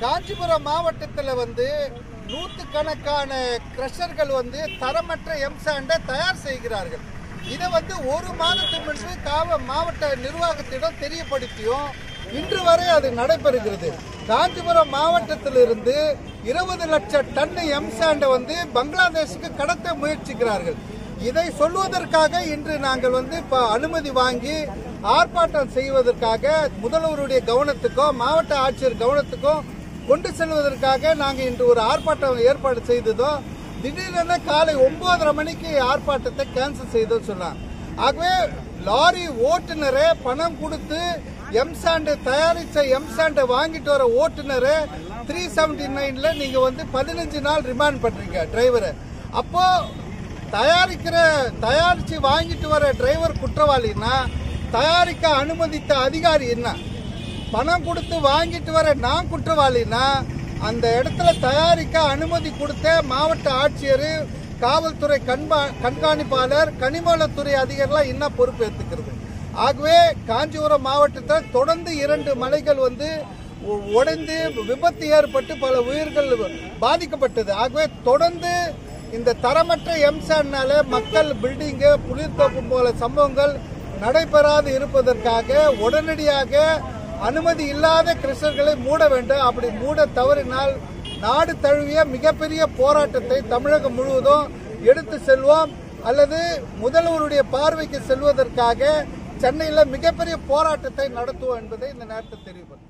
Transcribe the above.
காஞ்சிபுரம் மாவட்டத்தில் வந்து நூற்றுக்கணக்கான கிரஷர்கள் வந்து தரமற்ற எம்சாண்டை தயார் செய்கிறார்கள். இதை வந்து ஒரு மாதத்துக்கு முன்பு காவ மாவட்ட நிர்வாகத்திடம் தெரியப்படுத்தியும் இன்று வரை அது நடைபெறுகிறது. காஞ்சிபுரம் மாவட்டத்திலிருந்து இருபது லட்சம் டன் எம்சாண்டை வந்து பங்களாதேஷுக்கு கடத்த முயற்சிக்கிறார்கள். இதை சொல்வதற்காக இன்று நாங்கள் வந்து இப்போ அனுமதி வாங்கி ஆர்ப்பாட்டம் செய்வதற்காக முதல்வருடைய கவனத்துக்கும் மாவட்ட ஆட்சியர் கவனத்துக்கும் கொண்டு செல்வதற்காக நாங்கள் இன்று ஒரு ஆர்ப்பாட்டம் ஏற்பாடு செய்ததோ திடீரென காலை ஒன்பதரை மணிக்கு ஆர்ப்பாட்டத்தை கேன்சல் செய்தோம் சொன்னாங்க. ஆகவே லாரி ஓட்டுநரே பணம் கொடுத்து எம்சாண்டு தயாரித்த எம்சாண்டை வாங்கிட்டு வர ஓட்டுநரை த்ரீ செவன்டி நைன்ல நீங்கள் வந்து பதினஞ்சு நாள் ரிமாண்ட் பண்ணுறீங்க டிரைவரை அப்போ தயாரிக்கிற தயாரித்து வாங்கிட்டு வர டிரைவர் குற்றவாளின்னா தயாரிக்க அனுமதித்த அதிகாரி என்ன? பணம் கொடுத்து வாங்கிட்டு வர நான் குற்றவாளினா அந்த இடத்துல தயாரிக்க அனுமதி கொடுத்த மாவட்ட ஆட்சியர் காவல்துறை கண்பா கண்காணிப்பாளர் கனிமவளத்துறை அதிகாரிலாம் என்ன பொறுப்பேற்றுக்கிறது ஆகவே காஞ்சிபுரம் மாவட்டத்தில் தொடர்ந்து இரண்டு மலைகள் வந்து உடைந்து விபத்து ஏற்பட்டு பல உயிர்கள் பாதிக்கப்பட்டது. ஆகவே தொடர்ந்து இந்த தரமற்ற எம்சான்னால மக்கள் பில்டிங்கு புலித்தோப்பு போல சம்பவங்கள் நடைபெறாது இருப்பதற்காக உடனடியாக அனுமதி இல்லாத கிறிஸ்தவர்களை மூட வேண்டும். அப்படி மூட தவறினால் நாடு தழுவிய மிகப்பெரிய போராட்டத்தை தமிழகம் முழுவதும் எடுத்து செல்வோம். அல்லது முதல்வருடைய பார்வைக்கு செல்வதற்காக சென்னையில் மிகப்பெரிய போராட்டத்தை நடத்துவோம் என்பதை இந்த நேரத்தில் தெரிவிப்பேன்